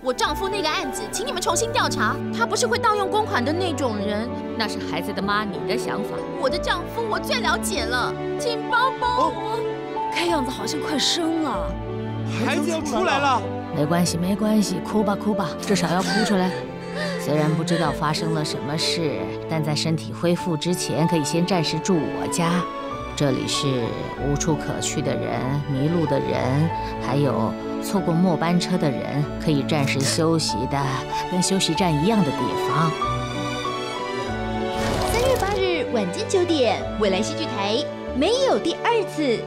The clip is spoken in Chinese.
我丈夫那个案子，请你们重新调查。他不是会盗用公款的那种人。那是孩子的妈，你的想法。我的丈夫我最了解了，请帮帮我。看样子好像快生了，孩子要出来了。没关系，没关系，哭吧哭吧，至少要哭出来。虽然不知道发生了什么事，但在身体恢复之前，可以先暂时住我家。这里是无处可去的人、迷路的人，还有错过末班车的人，可以暂时休息的，跟休息站一样的地方。三月八日晚间九点，未来戏剧台没有第二次。